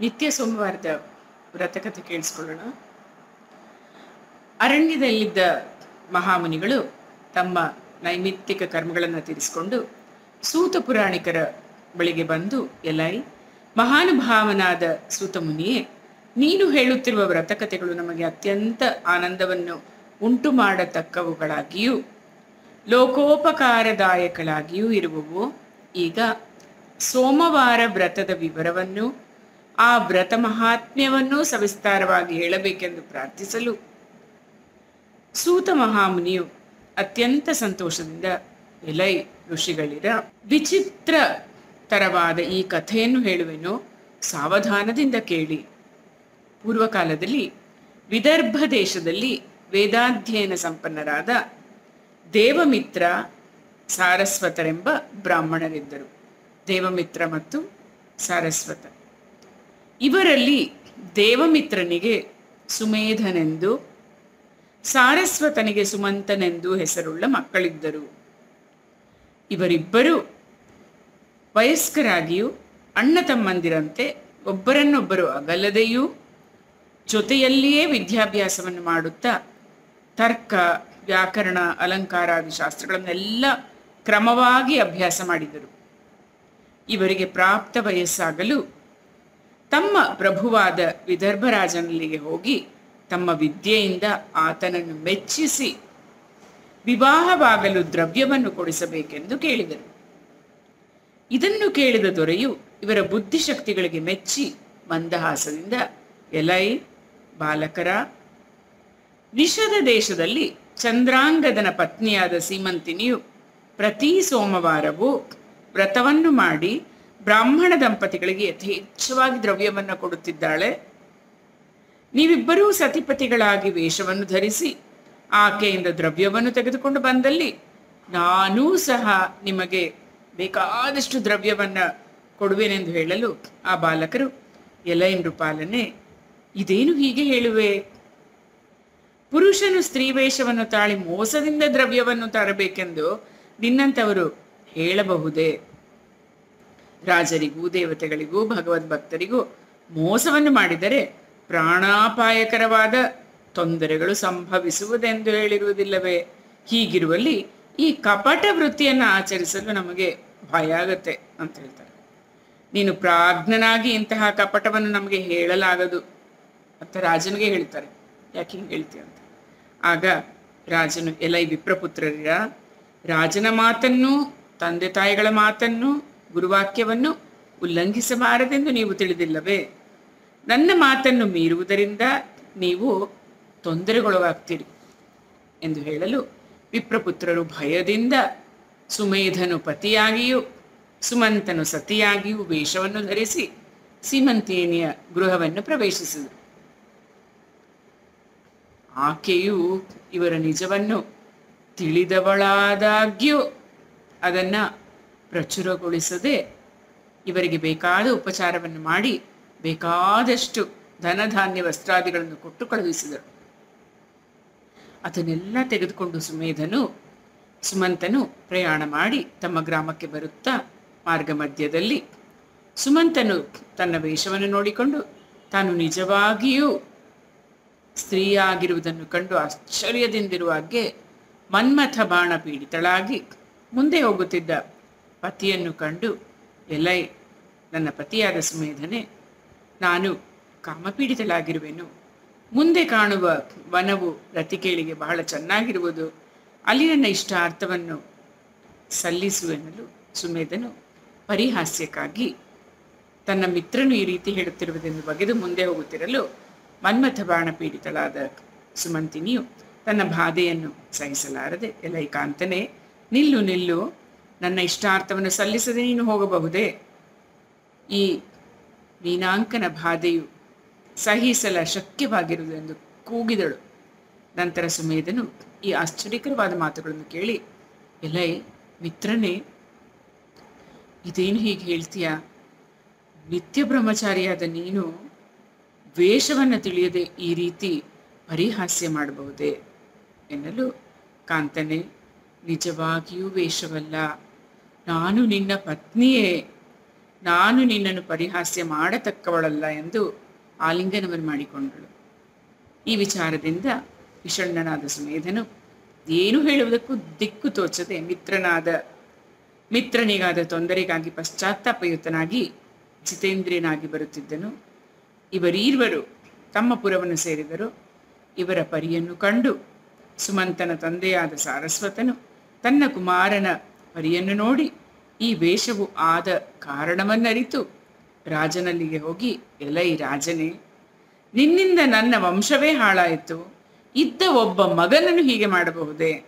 ನಿತ್ಯ ಸೋಮವಾರದ ವ್ರತಕಥೆ ಕೇಳಿಸ್ಕೊಳ್ಳೋಣ. ಅರಣ್ಯದಲ್ಲಿದ್ದ ಮಹಾಮುನಿಗಳು ತಮ್ಮ ನೈಮಿತ್ತಿಕ ಕರ್ಮಗಳನ್ನು ತೀರಿಸಿಕೊಂಡು ಸೂತ ಪುರಾಣಿಕರ ಬಳಿಗೆ ಬಂದು, ಎಲೈ, ಮಹಾನುಭಾವನಾದ ಸೂತ ಮುನಿಯೇ, ನೀನು ಹೇಳುತ್ತಿರುವ ವ್ರತಕಥೆಗಳು ನಮಗೆ ಅತ್ಯಂತ ಆನಂದವನ್ನು ಉಂಟು ಮಾಡತಕ್ಕವುಗಳಾಗಿಯೂ ಲೋಕೋಪಕಾರದಾಯಕಳಾಗಿಯೂ ಇರುವವು. ಈಗ ಸೋಮವಾರ ವ್ರತದ ವಿವರವನ್ನು ಆ ವ್ರತ ಮಹಾತ್ಮ್ಯವನ್ನು ಸವಿಸ್ತಾರವಾಗಿ ಹೇಳಬೇಕೆಂದು ಪ್ರಾರ್ಥಿಸಲು ಸೂತ ಮಹಾಮುನಿಯು ಅತ್ಯಂತ ಸಂತೋಷದಿಂದ, ಎಲೈ ಋಷಿಗಳಿರ ವಿಚಿತ್ರ ತರವಾದ ಈ ಕಥೆಯನ್ನು ಹೇಳುವೆನು ಸಾವಧಾನದಿಂದ ಕೇಳಿ. ಪೂರ್ವಕಾಲದಲ್ಲಿ ವಿದರ್ಭ ದೇಶದಲ್ಲಿ ವೇದಾಧ್ಯಯನ ಸಂಪನ್ನರಾದ ದೇವಮಿತ್ರ ಸಾರಸ್ವತರೆಂಬ ಬ್ರಾಹ್ಮಣರಿದ್ದರು. ದೇವಮಿತ್ರ ಮತ್ತು ಸಾರಸ್ವತ. ಇವರಲ್ಲಿ ದೇವಮಿತ್ರನಿಗೆ ಸುಮೇಧನೆಂದು, ಸಾರಸ್ವತನಿಗೆ ಸುಮಂತನೆಂದು ಹೆಸರುಳ್ಳ ಮಕ್ಕಳಿದ್ದರು. ಇವರಿಬ್ಬರು ವಯಸ್ಕರಾಗಿಯೂ, ಅಣ್ಣ ತಮ್ಮಂದಿರಂತೆ ಒಬ್ಬರನ್ನೊಬ್ಬರು ಅಗಲದೆಯೂ, ಜೊತೆಯಲ್ಲಿಯೇ ವಿದ್ಯಾಭ್ಯಾಸವನ್ನು ಮಾಡುತ್ತಾ, ತರ್ಕ, ವ್ಯಾಕರಣ, ಅಲಂಕಾರಾದಿ ಶಾಸ್ತ್ರಗಳನ್ನೆಲ್ಲ ಕ್ರಮವಾಗಿ ಅಭ್ಯಾಸ ಮಾಡಿದರು. ಇವರಿಗೆ ಪ್ರಾಪ್ತ ವಯಸ್ಸಾಗಲು ತಮ್ಮ ಪ್ರಭುವಾದ ವಿದರ್ಭರಾಜನಲ್ಲಿಗೆ ಹೋಗಿ ತಮ್ಮ ವಿದ್ಯೆಯಿಂದ ಆತನನ್ನು ಮೆಚ್ಚಿಸಿ ವಿವಾಹವಾಗಲು ದ್ರವ್ಯವನ್ನು ಕೊಡಿಸಬೇಕೆಂದು ಕೇಳಿದರು. ಇದನ್ನು ಕೇಳಿದ ದೊರೆಯು ಇವರ ಬುದ್ಧಿಶಕ್ತಿಗಳಿಗೆ ಮೆಚ್ಚಿ ಮಂದಹಾಸದಿಂದ, ಎಲೈ, ಬಾಲಕರ ವಿಷದ ದೇಶದಲ್ಲಿ ಚಂದ್ರಾಂಗದನ ಪತ್ನಿಯಾದ ಸೀಮಂತಿನಿಯು ಪ್ರತಿ ಸೋಮವಾರವೂ ವ್ರತವನ್ನು ಮಾಡಿ ಬ್ರಾಹ್ಮಣ ದಂಪತಿಗಳಿಗೆ ಯಥೇಚ್ಛವಾಗಿ ದ್ರವ್ಯವನ್ನು ಕೊಡುತ್ತಿದ್ದಾಳೆ. ನೀವಿಬ್ಬರೂ ಸತಿಪತಿಗಳಾಗಿ ವೇಷವನ್ನು ಧರಿಸಿ ಆಕೆಯಿಂದ ದ್ರವ್ಯವನ್ನು ತೆಗೆದುಕೊಂಡು ಬಂದಲ್ಲಿ ನಾನೂ ಸಹ ನಿಮಗೆ ಬೇಕಾದಷ್ಟು ದ್ರವ್ಯವನ್ನು ಕೊಡುವೆನೆಂದು ಹೇಳಲು ಆ ಬಾಲಕರು ಎಲೈನ್ರು ಪಾಲನೆ, ಇದೇನು ಹೀಗೆ ಹೇಳುವೆ? ಪುರುಷನು ಸ್ತ್ರೀ ವೇಷವನ್ನು ತಾಳಿ ಮೋಸದಿಂದ ದ್ರವ್ಯವನ್ನು ತರಬೇಕೆಂದು ನಿನ್ನಂತವರು ಹೇಳಬಹುದೇ? ರಾಜರಿಗೂ, ದೇವತೆಗಳಿಗೂ ಭಗವದ್ಭಕ್ತರಿಗೂ ಮೋಸವನ್ನು ಮಾಡಿದರೆ ಪ್ರಾಣಾಪಾಯಕರವಾದ ತೊಂದರೆಗಳು ಸಂಭವಿಸುವುದೆಂದು ಹೇಳಿರುವುದಿಲ್ಲವೇ? ಹೀಗಿರುವಲ್ಲಿ ಈ ಕಪಟ ವೃತ್ತಿಯನ್ನು ಆಚರಿಸಲು ನಮಗೆ ಭಯ ಆಗತ್ತೆ ಅಂತ ಹೇಳ್ತಾರೆ. ನೀನು ಪ್ರಾಜ್ಞನಾಗಿ ಇಂತಹ ಕಪಟವನ್ನು ನಮಗೆ ಹೇಳಲಾಗದು ಅಂತ ರಾಜನಿಗೆ ಹೇಳ್ತಾರೆ. ಯಾಕೆ ಹಿಂಗೆ ಹೇಳ್ತೀಯ ಅಂತ? ಆಗ ರಾಜನು, ಎಲೈ ವಿಪ್ರಪುತ್ರರಿರ, ರಾಜನ ಮಾತನ್ನು, ತಂದೆ ತಾಯಿಗಳ ಮಾತನ್ನು ಗುರುವಾಕ್ಯವನ್ನು ಉಲ್ಲಂಘಿಸಬಾರದೆಂದು ನೀವು ತಿಳಿದಿಲ್ಲವೇ? ನನ್ನ ಮಾತನ್ನು ಮೀರುವುದರಿಂದ ನೀವು ತೊಂದರೆಗೊಳಗಾಗ್ತೀರಿ ಎಂದು ಹೇಳಲು ವಿಪ್ರಪುತ್ರರು ಭಯದಿಂದ ಸುಮೇಧನು ಪತಿಯಾಗಿಯೂ ಸುಮಂತನು ಸತಿಯಾಗಿಯೂ ವೇಷವನ್ನು ಧರಿಸಿ ಸೀಮಂತೇನಿಯ ಗೃಹವನ್ನು ಪ್ರವೇಶಿಸಿದರು. ಆಕೆಯು ಇವರ ನಿಜವನ್ನು ತಿಳಿದವಳಾದಾಗ್ಯೂ ಅದನ್ನ ಪ್ರಚುರಗೊಳಿಸದೆ ಇವರಿಗೆ ಬೇಕಾದ ಉಪಚಾರವನ್ನು ಮಾಡಿ ಬೇಕಾದಷ್ಟು ಧನಧಾನ್ಯ ವಸ್ತ್ರಾದಿಗಳನ್ನು ಕೊಟ್ಟು ಕಳುಹಿಸಿದರು. ಅದನ್ನೆಲ್ಲ ತೆಗೆದುಕೊಂಡು ಸುಮೇಧನು, ಸುಮಂತನು ಪ್ರಯಾಣ ಮಾಡಿ ತಮ್ಮ ಗ್ರಾಮಕ್ಕೆ ಬರುತ್ತಾ ಮಾರ್ಗ ಮಧ್ಯದಲ್ಲಿ ಸುಮಂತನು ತನ್ನ ವೇಷವನ್ನು ನೋಡಿಕೊಂಡು ತಾನು ನಿಜವಾಗಿಯೂ ಸ್ತ್ರೀಯಾಗಿರುವುದನ್ನು ಕಂಡು ಆಶ್ಚರ್ಯದಿಂದಿರುವಾಗೆ ಮನ್ಮಥ ಬಾಣ ಪೀಡಿತಳಾಗಿ ಮುಂದೆ ಹೋಗುತ್ತಿದ್ದ ಪತಿಯನ್ನು ಕಂಡು, ಎಲೈ, ನನ್ನ ಪತಿಯಾದ ಸುಮೇಧನೆ, ನಾನು ಕಾಮಪೀಡಿತಳಾಗಿರುವೆನು. ಮುಂದೆ ಕಾಣುವ ವನವು ರತಿಕೇಳಿಗೆ ಬಹಳ ಚೆನ್ನಾಗಿರುವುದು. ಅಲ್ಲಿ ನನ್ನ ಇಷ್ಟಾರ್ಥವನ್ನು ಸಲ್ಲಿಸುವೆನ್ನಲು ಸುಮೇಧನು ಪರಿಹಾಸ್ಯಕ್ಕಾಗಿ, ತನ್ನ ಮಿತ್ರನು ಈ ರೀತಿ ಹೇಳುತ್ತಿರುವುದೆಂದು ಬಗೆದು ಮುಂದೆ ಹೋಗುತ್ತಿರಲು ಮನ್ಮಥ ಬಾಣ ಪೀಡಿತಳಾದ ಸುಮಂತಿನಿಯು ತನ್ನ ಬಾಧೆಯನ್ನು ಸಹಿಸಲಾರದೆ, ಎಲೈ ಕಾಂತನೆ, ನಿಲ್ಲು ನಿಲ್ಲು. ನನ್ನ ಇಷ್ಟಾರ್ಥವನ್ನು ಸಲ್ಲಿಸದೆ ನೀನು ಹೋಗಬಹುದೇ? ಈ ಮೀನಾಂಕನ ಬಾಧೆಯು ಸಹಿಸಲ ಶಕ್ಯವಾಗಿರುವುದು ಎಂದು ಕೂಗಿದಳು. ನಂತರ ಸುಮೇಧನು ಈ ಆಶ್ಚರ್ಯಕರವಾದ ಮಾತುಗಳನ್ನು ಕೇಳಿ, ಎಲೈ, ಮಿತ್ರನೇ, ಇದೇನು ಹೀಗೆ ಹೇಳ್ತೀಯಾ? ನಿತ್ಯ ಬ್ರಹ್ಮಚಾರಿಯಾದ ನೀನು ವೇಷವನ್ನು ತಿಳಿಯದೆ ಈ ರೀತಿ ಪರಿಹಾಸ್ಯ ಮಾಡಬಹುದೇ? ಎನ್ನಲು ಕಾಂತನೆ, ನಿಜವಾಗಿಯೂ ವೇಷವಲ್ಲ ನಾನು ನಿನ್ನ ಪತ್ನಿಯೇ, ನಾನು ನಿನ್ನನ್ನು ಪರಿಹಾಸ್ಯ ಮಾಡತಕ್ಕವಳಲ್ಲ ಎಂದು ಆಲಿಂಗನವನ್ನು ಮಾಡಿಕೊಂಡಳು. ಈ ವಿಚಾರದಿಂದ ವಿಷಣ್ಣನಾದ ಸುಮೇಧನು, ಏನು ಹೇಳುವುದಕ್ಕೂ ದಿಕ್ಕು ತೋಚದೆ ಮಿತ್ರನಾದ, ಮಿತ್ರನಿಗಾದ ತೊಂದರೆಗಾಗಿ ಪಶ್ಚಾತ್ತಾಪಯುತನಾಗಿ ಜಿತೇಂದ್ರಿಯನಾಗಿ ಬರುತ್ತಿದ್ದನು. ಇವರೀರ್ವರು ತಮ್ಮ ಪುರವನ್ನು ಸೇರಿದರು. ಇವರ ಪರಿಯನ್ನು ಕಂಡು ಸುಮಂತನ ತಂದೆಯಾದ ಸಾರಸ್ವತನು ತನ್ನ ಕುಮಾರನ ಪರಿಯನ್ನು ನೋಡಿ ಈ ವೇಷವು ಆದ ಕಾರಣವನ್ನರಿತು ರಾಜನಲ್ಲಿಗೆ ಹೋಗಿ ಎಲೈ ರಾಜನೇ, ನಿನ್ನಿಂದ ನನ್ನ ವಂಶವೇ ಹಾಳಾಯಿತು, ಇದ್ದ ಒಬ್ಬ ಮಗನನ್ನು ಹೀಗೆ ಮಾಡಬಹುದೇ?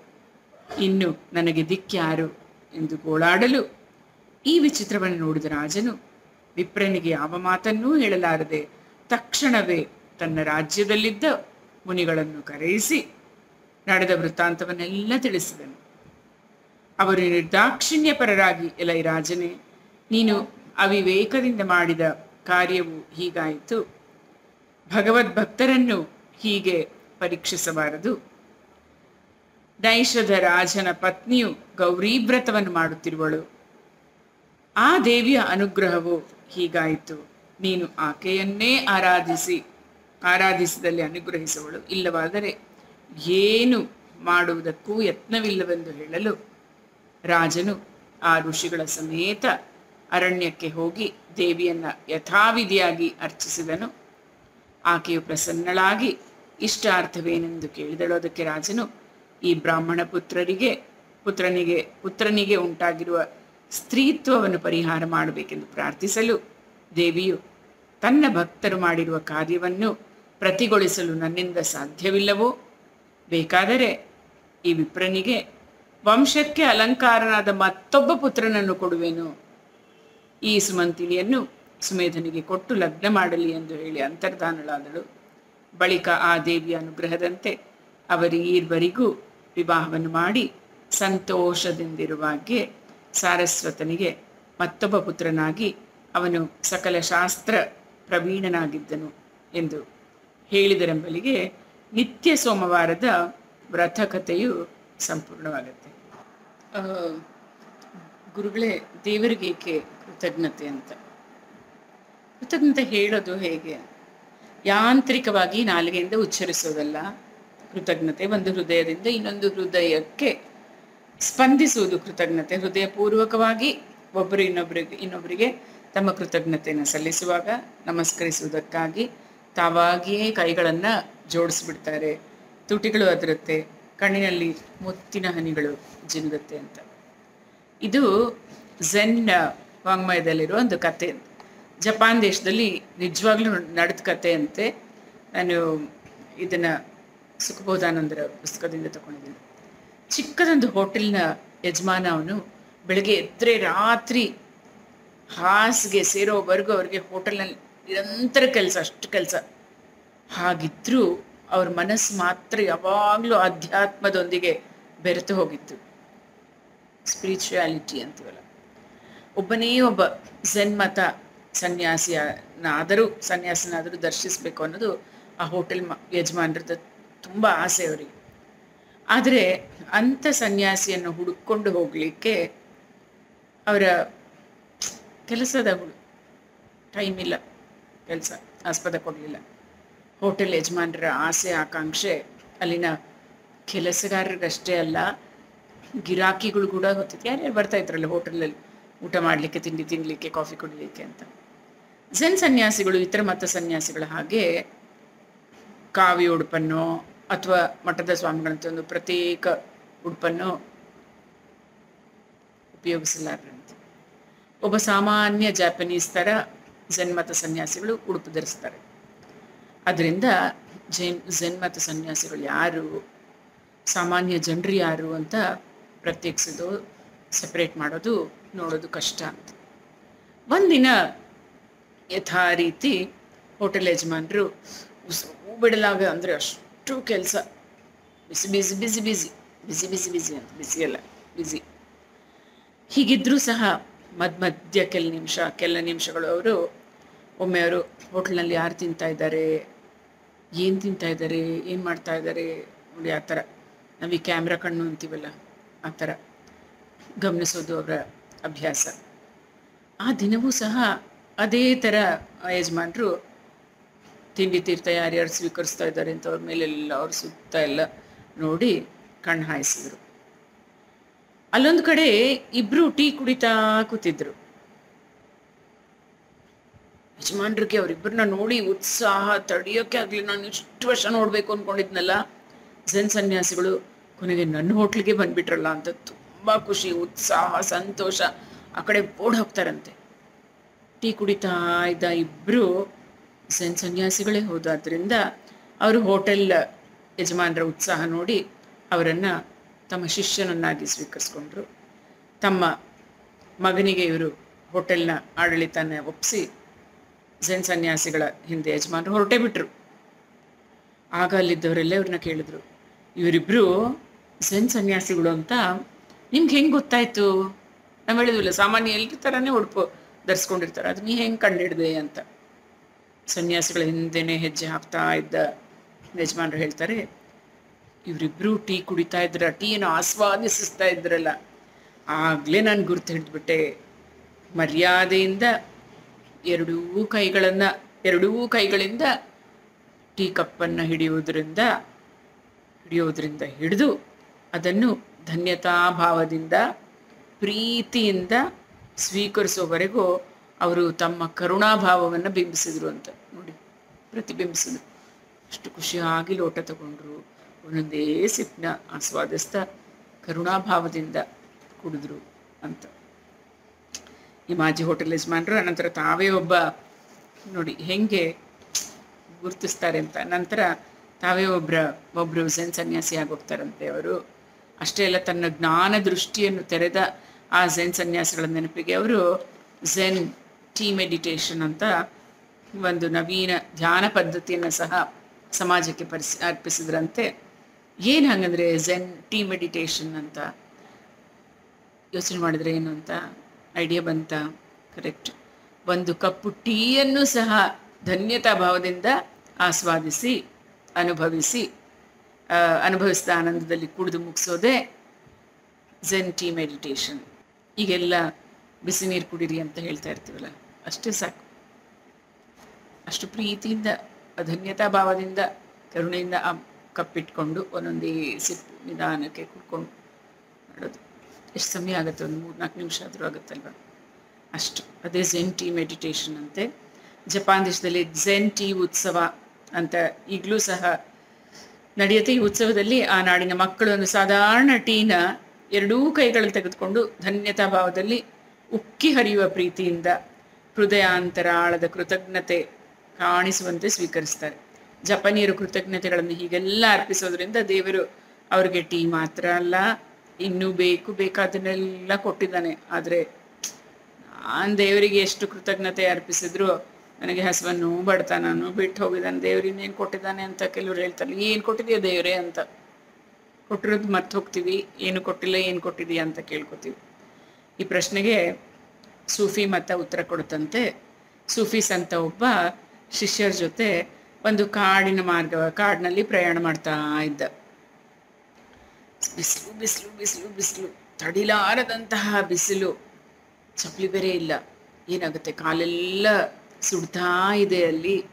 ಇನ್ನು ನನಗೆ ದಿಕ್ಕ್ಯಾರು ಎಂದು ಗೋಳಾಡಲು ಈ ವಿಚಿತ್ರವನ್ನು ನೋಡಿದ ರಾಜನು, ವಿಪ್ರನಿಗೆ ಯಾವ ಮಾತನ್ನೂ ಹೇಳಲಾರದೆ ತಕ್ಷಣವೇ ತನ್ನ ರಾಜ್ಯದಲ್ಲಿದ್ದ ಮುನಿಗಳನ್ನು ಕರೆಯಿಸಿ, ನಡೆದ ವೃತ್ತಾಂತವನ್ನೆಲ್ಲ ತಿಳಿಸಿದನು. ಅವರು ನಿರ್ದಾಕ್ಷಿಣ್ಯಪರರಾಗಿ ಎಲೈ ರಾಜನೇ, ನೀನು ಅವಿವೇಕದಿಂದ ಮಾಡಿದ ಕಾರ್ಯವು ಹೀಗಾಯಿತು. ಭಗವದ್ಭಕ್ತರನ್ನು ಹೀಗೆ ಪರೀಕ್ಷಿಸಬಾರದು. ನೈಷಧ ರಾಜನ ಪತ್ನಿಯು ಗೌರೀವ್ರತವನ್ನು ಮಾಡುತ್ತಿರುವಳು. ಆ ದೇವಿಯ ಅನುಗ್ರಹವು ಹೀಗಾಯಿತು. ನೀನು ಆಕೆಯನ್ನೇ ಆರಾಧಿಸಿ, ಆರಾಧಿಸಿದಲ್ಲಿ ಅನುಗ್ರಹಿಸುವಳು. ಇಲ್ಲವಾದರೆ ಏನು ಮಾಡುವುದಕ್ಕೂ ಯತ್ನವಿಲ್ಲವೆಂದು ಹೇಳಲು ರಾಜನು ಆ ಋಷಿಗಳ ಸಮೇತ ಅರಣ್ಯಕ್ಕೆ ಹೋಗಿ ದೇವಿಯನ್ನು ಯಥಾವಿಧಿಯಾಗಿ ಅರ್ಚಿಸಿದನು. ಆಕೆಯು ಪ್ರಸನ್ನಳಾಗಿ, ಇಷ್ಟಾರ್ಥವೇನೆಂದು ಕೇಳಿದಳು ಅದಕ್ಕೆ ರಾಜನು, ಈ ಬ್ರಾಹ್ಮಣ ಪುತ್ರರಿಗೆ, ಪುತ್ರನಿಗೆ ಪುತ್ರನಿಗೆ ಉಂಟಾಗಿರುವ ಸ್ತ್ರೀತ್ವವನ್ನು ಪರಿಹಾರ ಮಾಡಬೇಕೆಂದು ಪ್ರಾರ್ಥಿಸಲು ದೇವಿಯು ತನ್ನ ಭಕ್ತರು ಮಾಡಿರುವ ಕಾರ್ಯವನ್ನು ಪ್ರತಿಗೊಳಿಸಲು ನನ್ನಿಂದ ಸಾಧ್ಯವಿಲ್ಲವೋ? ಬೇಕಾದರೆ ಈ ವಿಪ್ರನಿಗೆ ವಂಶಕ್ಕೆ ಅಲಂಕಾರನಾದ ಮತ್ತೊಬ್ಬ ಪುತ್ರನನ್ನು ಕೊಡುವೆನು. ಈ ಸುಮಂತಿನಿಯನ್ನು ಸುಮೇಧನಿಗೆ ಕೊಟ್ಟು ಲಗ್ನ ಮಾಡಲಿ ಎಂದು ಹೇಳಿ ಅಂತರ್ಧಾನಳಾದಳು. ಬಳಿಕ ಆ ದೇವಿಯ ಅನುಗ್ರಹದಂತೆ ಅವರೀರ್ವರಿಗೂ ವಿವಾಹವನ್ನು ಮಾಡಿ ಸಂತೋಷದಿಂದಿರುವಾಗೆ ಸಾರಸ್ವತನಿಗೆ ಮತ್ತೊಬ್ಬ ಪುತ್ರನಾಗಿ ಅವನು ಸಕಲ ಶಾಸ್ತ್ರ ಪ್ರವೀಣನಾಗಿದ್ದನು ಎಂದು ಹೇಳಿದರೆಂಬಲಿಗೆ ನಿತ್ಯ ಸೋಮವಾರದ ವ್ರತಕಥೆಯು ಸಂಪೂರ್ಣವಾಗುತ್ತೆ. ಗುರುಗಳೇ, ದೇವರಿಗೆ ಏಕೆ ಕೃತಜ್ಞತೆ ಅಂತ? ಕೃತಜ್ಞತೆ ಹೇಳೋದು ಹೇಗೆ? ಯಾಂತ್ರಿಕವಾಗಿ ನಾಲಿಗೆಯಿಂದ ಉಚ್ಚರಿಸೋದಲ್ಲ. ಕೃತಜ್ಞತೆ ಒಂದು ಹೃದಯದಿಂದ ಇನ್ನೊಂದು ಹೃದಯಕ್ಕೆ ಸ್ಪಂದಿಸುವುದು ಕೃತಜ್ಞತೆ. ಹೃದಯಪೂರ್ವಕವಾಗಿ ಒಬ್ಬರು ಇನ್ನೊಬ್ಬರಿಗೆ ಇನ್ನೊಬ್ಬರಿಗೆ ತಮ್ಮ ಕೃತಜ್ಞತೆಯನ್ನು ಸಲ್ಲಿಸುವಾಗ ನಮಸ್ಕರಿಸುವುದಕ್ಕಾಗಿ ತಾವಾಗಿಯೇ ಕೈಗಳನ್ನು ಜೋಡಿಸ್ಬಿಡ್ತಾರೆ. ತುಟಿಗಳು ಅದರುತ್ತೆ. ಕಣ್ಣಿನಲ್ಲಿ ಮುತ್ತಿನ ಹನಿಗಳು ಜಿನುಗುತ್ತೆ ಅಂತ. ಇದು ಝೆನ್ ವಾಂಗ್ಮಯದಲ್ಲಿರುವ ಒಂದು ಕತೆ. ಜಪಾನ್ ದೇಶದಲ್ಲಿ ನಿಜವಾಗ್ಲೂ ನಡೆದ ಕತೆ ಅಂತೆ. ನಾನು ಇದನ್ನ ಸುಖಬೋಧಾನಂದರ ಪುಸ್ತಕದಿಂದ ತಗೊಂಡಿದ್ದೀನಿ. ಚಿಕ್ಕದೊಂದು ಹೋಟೆಲ್ನ ಯಜಮಾನ ಅವನು ಬೆಳಗ್ಗೆ ಎದ್ರೆ ರಾತ್ರಿ ಹಾಸಿಗೆ ಸೇರೋವರೆಗೂ ಅವ್ರಿಗೆ ಹೋಟೆಲ್ನಲ್ಲಿ ನಿರಂತರ ಕೆಲಸ, ಅಷ್ಟು ಕೆಲಸ. ಹಾಗಿದ್ರೂ ಅವ್ರ ಮನಸ್ಸು ಮಾತ್ರ ಯಾವಾಗಲೂ ಅಧ್ಯಾತ್ಮದೊಂದಿಗೆ ಬೆರೆತು ಹೋಗಿತ್ತು. ಸ್ಪಿರಿಚುಯಾಲಿಟಿ ಅಂತೀವಲ್ಲ. ಒಬ್ಬನೇ ಒಬ್ಬ ಝೆನ್ಮತ ಸನ್ಯಾಸಿಯನ್ನಾದರೂ ಸನ್ಯಾಸನಾದರೂ ದರ್ಶಿಸಬೇಕು ಅನ್ನೋದು ಆ ಹೋಟೆಲ್ ಯಜಮಾನರದ ತುಂಬ ಆಸೆ ಅವರಿಗೆ. ಆದರೆ ಅಂಥ ಸನ್ಯಾಸಿಯನ್ನು ಹುಡುಕೊಂಡು ಹೋಗಲಿಕ್ಕೆ ಅವರ ಕೆಲಸದ ಹುಡು ಟೈಮ್ ಇಲ್ಲ ಕೆಲಸ, ಆಸ್ಪದ ಕೊಡಲಿಲ್ಲ. ಹೋಟೆಲ್ ಯಜಮಾನರ ಆಸೆ, ಆಕಾಂಕ್ಷೆ ಅಲ್ಲಿನ ಕೆಲಸಗಾರರಿಗಷ್ಟೇ ಅಲ್ಲ, ಗಿರಾಕಿಗಳು ಕೂಡ ಗೊತ್ತಿತ್ತು. ಯಾರ್ಯಾರು ಬರ್ತಾ ಇದ್ರಲ್ಲ ಹೋಟೆಲಲ್ಲಿ? ಊಟ ಮಾಡಲಿಕ್ಕೆ, ತಿಂಡಿ ತಿನ್ನಲಿಕ್ಕೆ ಕಾಫಿ ಕುಡಿಲಿಕ್ಕೆ ಅಂತ. ಜನ್ ಸನ್ಯಾಸಿಗಳು, ಇತರ ಮತ ಸನ್ಯಾಸಿಗಳ ಹಾಗೆ ಕಾವಿ ಉಡುಪನ್ನು ಅಥವಾ ಮಠದ ಸ್ವಾಮಿಗಳಂತ ಒಂದು ಪ್ರತ್ಯೇಕ ಉಡುಪನ್ನು ಉಪಯೋಗಿಸಲಾರಂತೆ. ಒಬ್ಬ ಸಾಮಾನ್ಯ ಜಾಪನೀಸ್ ಥರ ಜನ್ಮತ ಮತ ಸನ್ಯಾಸಿಗಳು ಉಡುಪು ಧರಿಸ್ತಾರೆ. ಅದರಿಂದ ಜೈನ್, ಝೆನ್ ಮತ್ತು ಸನ್ಯಾಸಿಗಳು ಯಾರು, ಸಾಮಾನ್ಯ ಜನರು ಯಾರು ಅಂತ ಪ್ರತ್ಯೇಕಿಸೋದು ಸಪ್ರೇಟ್ ಮಾಡೋದು, ನೋಡೋದು ಕಷ್ಟ ಅಂತ. ಒಂದಿನ ಯಥಾ ರೀತಿ ಹೋಟೆಲ್ ಯಜಮಾನರು ಹೂ ಬಿಡಲಾಗ ಅಂದರೆ ಅಷ್ಟು ಕೆಲಸ. ಬಿಸಿ ಬಿಸಿ ಬಿಸಿ ಬಿಸಿ ಬಿಸಿ ಬಿಸಿ ಬಿಸಿ ಅಂತ, ಬಿಸಿ ಅಲ್ಲ ಬಿಸಿ. ಹೀಗಿದ್ರೂ ಸಹ ಮಧ್ಯ ಮಧ್ಯ ಕೆಲ ನಿಮಿಷ, ಕೆಲ ನಿಮಿಷಗಳು ಅವರು ಒಮ್ಮೆ ಅವರು ಹೋಟ್ಲಲ್ಲಿ ಯಾರು ತಿಂತಾ ಇದ್ದಾರೆ ಏನು ತಿಂತಾ ಇದ್ದಾರೆ, ಏನು ಮಾಡ್ತಾ ಇದ್ದಾರೆ ನೋಡಿ ಆ ಥರ. ನಾವು ಈ ಕ್ಯಾಮ್ರಾ ಕಣ್ಣು ಅಂತೀವಲ್ಲ, ಆ ಥರ ಗಮನಿಸೋದು ಅವರ ಅಭ್ಯಾಸ. ಆ ದಿನವೂ ಸಹ ಅದೇ ಥರ ಯಜಮಾನ್ರು ತಿಂಡಿ ತೀರ್ಥ ಯಾರ್ಯಾರು ಸ್ವೀಕರಿಸ್ತಾ ಇದ್ದಾರೆ ಅಂತ ಅವ್ರ ಮೇಲೆಲ್ಲ ಅವ್ರ ಸುತ್ತ ಎಲ್ಲ ನೋಡಿ ಕಣ್ಣು ಹಾಯಿಸಿದ್ರು. ಅಲ್ಲೊಂದು ಕಡೆ ಇಬ್ರು ಟೀ ಕುಡಿತಾ ಕೂತಿದ್ರು. ಯಜಮಾನ್ರಿಗೆ ಅವರಿಬ್ಬರನ್ನ ನೋಡಿ ಉತ್ಸಾಹ ತಡೆಯೋಕೆ ಆಗಲಿ. ನಾನು ಇಷ್ಟು ವರ್ಷ ನೋಡಬೇಕು ಅಂದ್ಕೊಂಡಿದ್ನಲ್ಲ ಜನ್ ಸನ್ಯಾಸಿಗಳು, ಕೊನೆಗೆ ನನ್ನ ಹೋಟ್ಲಿಗೆ ಬಂದ್ಬಿಟ್ರಲ್ಲ ಅಂತ ತುಂಬ ಖುಷಿ, ಉತ್ಸಾಹ, ಸಂತೋಷ. ಆ ಕಡೆ ಓಡ್ ಹೋಗ್ತಾರಂತೆ. ಟೀ ಕುಡಿತಾ ಇದ್ದ ಇಬ್ಬರು ಜನ್ ಸನ್ಯಾಸಿಗಳೇ ಹೋದಾದ್ರಿಂದ ಅವರು ಹೋಟೆಲ್ ಯಜಮಾನರ ಉತ್ಸಾಹ ನೋಡಿ ಅವರನ್ನು ತಮ್ಮ ಶಿಷ್ಯನನ್ನಾಗಿ ಸ್ವೀಕರಿಸ್ಕೊಂಡ್ರು. ತಮ್ಮ ಮಗನಿಗೆ ಇವರು ಹೋಟೆಲ್ನ ಆಡಳಿತನ ಒಪ್ಪಿಸಿ ಜೈನ್ ಸನ್ಯಾಸಿಗಳ ಹಿಂದೆ ಯಜಮಾನರು ಹೊರಟೇ ಬಿಟ್ರು. ಆಗ ಅಲ್ಲಿದ್ದವರೆಲ್ಲ ಇವ್ರನ್ನ ಕೇಳಿದ್ರು, ಇವರಿಬ್ರು ಜೈನ್ ಸನ್ಯಾಸಿಗಳು ಅಂತ ನಿಮ್ಗೆ ಹೆಂಗೆ ಗೊತ್ತಾಯ್ತು? ನಾವು ಹೇಳಿದ್ವಿಲ್ಲ, ಸಾಮಾನ್ಯ ಎಲ್ರ ಥರನೇ ಉಡುಪು ಧರಿಸ್ಕೊಂಡಿರ್ತಾರೆ, ಅದು ನೀ ಹೆಂಗೆ ಕಂಡಿಡ್ದೆ? ಅಂತ. ಸನ್ಯಾಸಿಗಳ ಹಿಂದೆನೇ ಹೆಜ್ಜೆ ಹಾಕ್ತಾ ಇದ್ದ ಯಜಮಾನರು ಹೇಳ್ತಾರೆ, ಇವರಿಬ್ರು ಟೀ ಕುಡಿತಾ ಇದ್ರ ಟೀನ ಆಸ್ವಾದಿಸ್ತಾ ಇದ್ರಲ್ಲ, ಆಗಲೇ ನಾನು ಗುರ್ತು ಹಿಡಿದ್ಬಿಟ್ಟೆ. ಮರ್ಯಾದೆಯಿಂದ ಎರಡೂ ಕೈಗಳನ್ನು, ಎರಡೂ ಕೈಗಳಿಂದ ಟೀ ಕಪ್ಪನ್ನು ಹಿಡಿಯುವುದರಿಂದ ಹಿಡಿಯೋದ್ರಿಂದ ಹಿಡಿದು ಅದನ್ನು ಧನ್ಯತಾ ಭಾವದಿಂದ ಪ್ರೀತಿಯಿಂದ ಸ್ವೀಕರಿಸೋವರೆಗೂ ಅವರು ತಮ್ಮ ಕರುಣಾಭಾವವನ್ನು ಬಿಂಬಿಸಿದ್ರು ಅಂತ ನೋಡಿ, ಪ್ರತಿಬಿಂಬಿಸಿದ್ರು. ಅಷ್ಟು ಖುಷಿಯಾಗಿ ಲೋಟ ತಗೊಂಡ್ರು. ಒಂದೊಂದೇ ಸಿಪ್ನ ಆಸ್ವಾದಿಸ್ತಾ ಕರುಣಾಭಾವದಿಂದ ಕುಡಿದ್ರು ಅಂತ. ಈ ಮಾಜಿ ಹೋಟೆಲ್ ಯಜಮಾನರು, ಅನಂತರ ತಾವೇ ಒಬ್ಬ, ನೋಡಿ, ಹೆಂಗೆ ಗುರುತಿಸ್ತಾರೆ ಅಂತ. ನಂತರ ತಾವೇ ಒಬ್ಬರ ಒಬ್ಬರು ಝೆನ್ ಸನ್ಯಾಸಿ ಆಗೋಗ್ತಾರಂತೆ ಅವರು. ಅಷ್ಟೇ ಅಲ್ಲ, ತನ್ನ ಜ್ಞಾನ ದೃಷ್ಟಿಯನ್ನು ತೆರೆದ ಆ ಝೆನ್ ಸನ್ಯಾಸಿಗಳ ನೆನಪಿಗೆ ಅವರು ಝೆನ್ ಟೀ ಮೆಡಿಟೇಷನ್ ಅಂತ ಒಂದು ನವೀನ ಧ್ಯಾನ ಪದ್ಧತಿಯನ್ನು ಸಹ ಸಮಾಜಕ್ಕೆ ಪರಿಸ್, ಅರ್ಪಿಸಿದ್ರಂತೆ. ಏನು ಹಂಗಂದ್ರೆ ಝೆನ್ ಟೀ ಮೆಡಿಟೇಷನ್ ಅಂತ ಯೋಚನೆ ಮಾಡಿದ್ರೆ ಏನು ಅಂತ? ಐಡಿಯಾ ಬಂತ? ಕರೆಕ್ಟ್ ಒಂದು ಕಪ್ಪು ಟೀಯನ್ನು ಸಹ ಧನ್ಯತಾ ಭಾವದಿಂದ ಆಸ್ವಾದಿಸಿ, ಅನುಭವಿಸಿ ಅನುಭವಿಸಿದ ಆನಂದದಲ್ಲಿ ಕುಡಿದು ಮುಗಿಸೋದೆ ಝೆನ್ ಟೀ ಮೆಡಿಟೇಷನ್ ಈಗೆಲ್ಲ ಬಿಸಿ ನೀರು ಕುಡಿರಿ ಅಂತ ಹೇಳ್ತಾ ಇರ್ತೀವಲ್ಲ, ಅಷ್ಟೇ ಸಾಕು. ಅಷ್ಟು ಪ್ರೀತಿಯಿಂದ, ಅಧನ್ಯತಾ ಭಾವದಿಂದ, ಕರುಣೆಯಿಂದ ಆ ಕಪ್ಪಿಟ್ಕೊಂಡು ಒಂದೊಂದೇ ಸಿಪ್ಪು ನಿಧಾನಕ್ಕೆ ಕುಡ್ಕೊಂಡು ಮಾಡೋದು. ಎಷ್ಟು ಸಮಯ ಆಗುತ್ತೆ? ಒಂದು ಮೂರು ನಾಲ್ಕು ನಿಮಿಷ ಆದರೂ ಆಗುತ್ತಲ್ವ? ಅಷ್ಟು. ಅದೇ ಝೆನ್ ಟೀ ಮೆಡಿಟೇಷನ್ ಅಂತೆ. ಜಪಾನ್ ದೇಶದಲ್ಲಿ ಝೆನ್ ಟೀ ಉತ್ಸವ ಅಂತ ಈಗಲೂ ಸಹ ನಡೆಯುತ್ತೆ. ಈ ಉತ್ಸವದಲ್ಲಿ ಆ ನಾಡಿನ ಮಕ್ಕಳು ಒಂದು ಸಾಧಾರಣ ಟೀನ ಎರಡೂ ಕೈಗಳಲ್ಲಿ ತೆಗೆದುಕೊಂಡು ಧನ್ಯತಾ ಭಾವದಲ್ಲಿ ಉಕ್ಕಿ ಹರಿಯುವ ಪ್ರೀತಿಯಿಂದ ಹೃದಯಾಂತರಾಳದ ಕೃತಜ್ಞತೆ ಕಾಣಿಸುವಂತೆ ಸ್ವೀಕರಿಸ್ತಾರೆ. ಜಪಾನಿಯರು ಕೃತಜ್ಞತೆಗಳನ್ನು ಹೀಗೆಲ್ಲ ಅರ್ಪಿಸೋದ್ರಿಂದ ದೇವರು ಅವ್ರಿಗೆ ಟೀ ಮಾತ್ರ ಅಲ್ಲ ಇನ್ನೂ ಬೇಕು ಬೇಕಾದನ್ನೆಲ್ಲ ಕೊಟ್ಟಿದ್ದಾನೆ. ಆದರೆ ನಾನು ದೇವರಿಗೆ ಎಷ್ಟು ಕೃತಜ್ಞತೆ ಅರ್ಪಿಸಿದ್ರು ನನಗೆ ಹಸುವನ್ನು ಬಡತನನು ಬಿಟ್ಟು ಹೋಗಿದ್ದಾನೆ, ದೇವ್ರು ಕೊಟ್ಟಿದ್ದಾನೆ ಅಂತ ಕೆಲವ್ರು ಹೇಳ್ತಾರೆ, ಏನು ಕೊಟ್ಟಿದೆಯಾ ದೇವರೇ? ಅಂತ. ಕೊಟ್ಟಿರೋದು ಮರ್ತು ಹೋಗ್ತೀವಿ, ಏನು ಕೊಟ್ಟಿಲ್ಲ, ಏನು ಕೊಟ್ಟಿದೆಯಾ ಅಂತ ಕೇಳ್ಕೊತೀವಿ. ಈ ಪ್ರಶ್ನೆಗೆ ಸೂಫಿ ಮತ ಉತ್ತರ ಕೊಡುತ್ತಂತೆ. ಸೂಫೀಸ್ ಅಂತ ಒಬ್ಬ ಶಿಷ್ಯರ ಜೊತೆ ಒಂದು ಕಾಡಿನ ಮಾರ್ಗ, ಕಾಡಿನಲ್ಲಿ ಪ್ರಯಾಣ ಮಾಡ್ತಾ ಇದ್ದ. ಬಿಸಿಲು ಬಿಸಿಲು ಬಿಸಿಲು ಬಿಸಿಲು. ತಡಿಲಾರದಂತಹ ಬಿಸಿಲು. ಚಪ್ಪಲಿ ಬೇರೆ ಇಲ್ಲ. ಏನಾಗುತ್ತೆ? ಕಾಲೆಲ್ಲ ಸುಡ್ತಾ ಇದೆ ಅಲ್ಲಿ.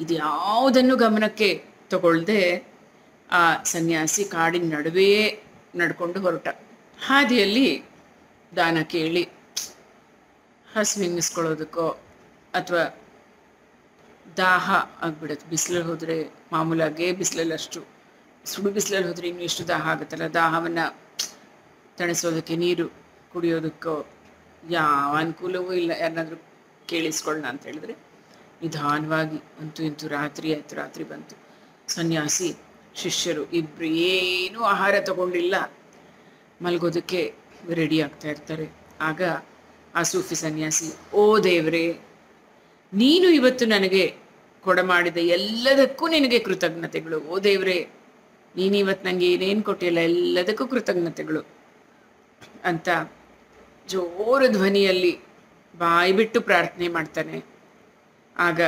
ಇದ್ಯಾವುದನ್ನು ಗಮನಕ್ಕೆ ತಗೊಳ್ದೆ, ಆ ಸನ್ಯಾಸಿ ಕಾಡಿನ ನಡುವೆಯೇ ನಡ್ಕೊಂಡು ಹೊರಟ. ಹಾದಿಯಲ್ಲಿ ದಾನ ಕೇಳಿ ಹಸುವಿನ್ನಿಸ್ಕೊಳ್ಳೋದಕ್ಕೋ ಅಥವಾ ದಾಹ ಆಗ್ಬಿಡುತ್ತೆ. ಬಿಸಿಲಲ್ಲಿ ಹೋದರೆ ಮಾಮೂಲಾಗೇ ಬಿಸಿಲಲ್ಲಿ ಅಷ್ಟು ಸುಡು ಬಿಸಿಲಲ್ಲಿ ಹೋದರೆ ಇನ್ನೂ ಎಷ್ಟು ದಾಹ ಆಗುತ್ತಲ್ಲ? ದಾಹವನ್ನು ತಣಿಸೋದಕ್ಕೆ, ನೀರು ಕುಡಿಯೋದಕ್ಕೋ ಯಾವ ಅನುಕೂಲವೂ ಇಲ್ಲ. ಯಾರನ್ನಾದರೂ ಕೇಳಿಸ್ಕೊಳ್ಳೋಣ ಅಂತ ಹೇಳಿದ್ರೆ ನಿಧಾನವಾಗಿ ಅಂತೂ ಇಂತೂ ರಾತ್ರಿ ಆಯಿತು, ರಾತ್ರಿ ಬಂತು. ಸನ್ಯಾಸಿ, ಶಿಷ್ಯರು ಇಬ್ಬರು ಏನೂ ಆಹಾರ ತಗೊಂಡಿಲ್ಲ. ಮಲಗೋದಕ್ಕೆ ರೆಡಿ ಆಗ್ತಾ ಇರ್ತಾರೆ. ಆಗ ಆ ಸೂಫಿ ಸನ್ಯಾಸಿ, ಓ ದೇವರೇ, ನೀನು ಇವತ್ತು ನನಗೆ ಕೊಡಮಾಡಿದ ಎಲ್ಲದಕ್ಕೂ ನಿನಗೆ ಕೃತಜ್ಞತೆಗಳು. ಓ ದೇವರೇ ನೀನು ಇವತ್ತು ನನಗೆ ಏನೇನು ಕೊಟ್ಟಿಲ್ಲ, ಎಲ್ಲದಕ್ಕೂ ಕೃತಜ್ಞತೆಗಳು ಅಂತ ಜೋರು ಧ್ವನಿಯಲ್ಲಿ ಬಾಯಿ ಬಿಟ್ಟು ಪ್ರಾರ್ಥನೆ ಮಾಡ್ತಾನೆ. ಆಗ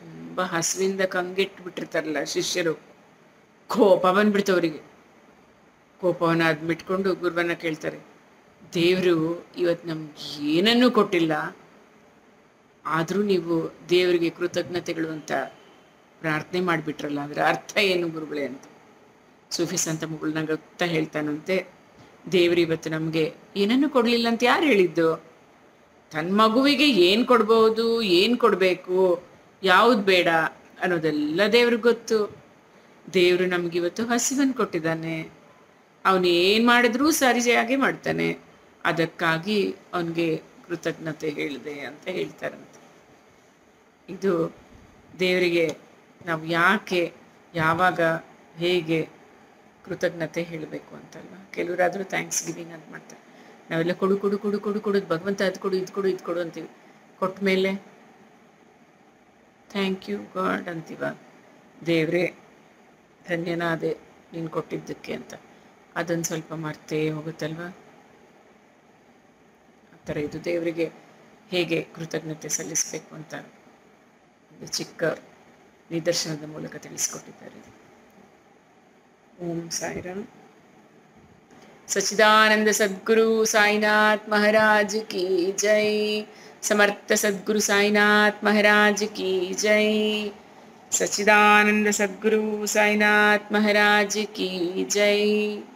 ತುಂಬ ಹಸುವಿಂದ ಕಂಗೆಟ್ಬಿಟ್ಟಿರ್ತಾರಲ್ಲ ಶಿಷ್ಯರು. ಕೋಪ ಬಂದ್ಬಿಡ್ತು ಅವರಿಗೆ. ಕೋಪವನ್ನು ಬಿಟ್ಕೊಂಡು ಗುರುವನ್ನ ಕೇಳ್ತಾರೆ, ದೇವರು ಇವತ್ತು ನಮ್ಗೆ ಏನನ್ನೂ ಕೊಟ್ಟಿಲ್ಲ, ಆದರೂ ನೀವು ದೇವರಿಗೆ ಕೃತಜ್ಞತೆಗಳು ಅಂತ ಪ್ರಾರ್ಥನೆ ಮಾಡಿಬಿಟ್ರಲ್ಲ, ಅದರ ಅರ್ಥ ಏನು ಗುರುಗಳೇ ಅಂತ. ಸೂಫಿ ಸಂತ ಮುಗಳು ನಗುತ್ತಾ ಹೇಳ್ತಾನಂತೆ. ದೇವ್ರು ಇವತ್ತು ನಮಗೆ ಏನನ್ನು ಕೊಡಲಿಲ್ಲ ಅಂತ ಯಾರು ಹೇಳಿದ್ದು? ತನ್ನ ಮಗುವಿಗೆ ಏನು ಕೊಡ್ಬೋದು, ಏನು ಕೊಡಬೇಕು, ಯಾವುದು ಬೇಡ ಅನ್ನೋದೆಲ್ಲ ದೇವ್ರಿಗೆ ಗೊತ್ತು. ದೇವರು ನಮಗಿವತ್ತು ಹಸಿವನ್ನು ಕೊಟ್ಟಿದ್ದಾನೆ. ಅವನು ಏನು ಮಾಡಿದ್ರೂ ಸರಿಯಾಗಿ ಮಾಡ್ತಾನೆ. ಅದಕ್ಕಾಗಿ ಅವನಿಗೆ ಕೃತಜ್ಞತೆ ಹೇಳಿದೆ ಅಂತ ಹೇಳ್ತಾರಂತೆ. ಇದು ದೇವರಿಗೆ ನಾವು ಯಾಕೆ, ಯಾವಾಗ, ಹೇಗೆ ಕೃತಜ್ಞತೆ ಹೇಳಬೇಕು ಅಂತಲ್ವ? ಕೆಲವರಾದರೂ ಥ್ಯಾಂಕ್ಸ್ ಗಿವಿಂಗ್ ಅಂತ ಮಾಡ್ತಾರೆ. ನಾವೆಲ್ಲ ಕೊಡು ಕೊಡು ಕೊಡು ಕೊಡು ಕೊಡೋದು ಭಗವಂತ ಅದು ಕೊಡು, ಇದು ಕೊಡು ಇದು ಕೊಡು ಅಂತೀವಿ. ಕೊಟ್ಟ ಮೇಲೆ ಥ್ಯಾಂಕ್ ಯು ಗಾಡ್ ಅಂತೀವ. ಧನ್ಯನಾ ಅದೇ ನೀನು ಕೊಟ್ಟಿದ್ದಕ್ಕೆ ಅಂತ. ಅದನ್ನು ಸ್ವಲ್ಪ ಮರ್ತೇ ಹೋಗುತ್ತಲ್ವಾ? ಆ ಥರ ಇದು ದೇವರಿಗೆ ಹೇಗೆ ಕೃತಜ್ಞತೆ ಸಲ್ಲಿಸಬೇಕು ಅಂತ ಒಂದು ಚಿಕ್ಕ ನಿದರ್ಶನದ ಮೂಲಕ ತಿಳಿಸ್ಕೊಟ್ಟಿದ್ದಾರೆ. ओम साईराम सचिदानंद सदगुरु साईनाथ महाराज की जय। समर्थ सदगुरु साईनाथ महाराज की जय। सचिदानंद सदगुरु साईनाथ महाराज की जय।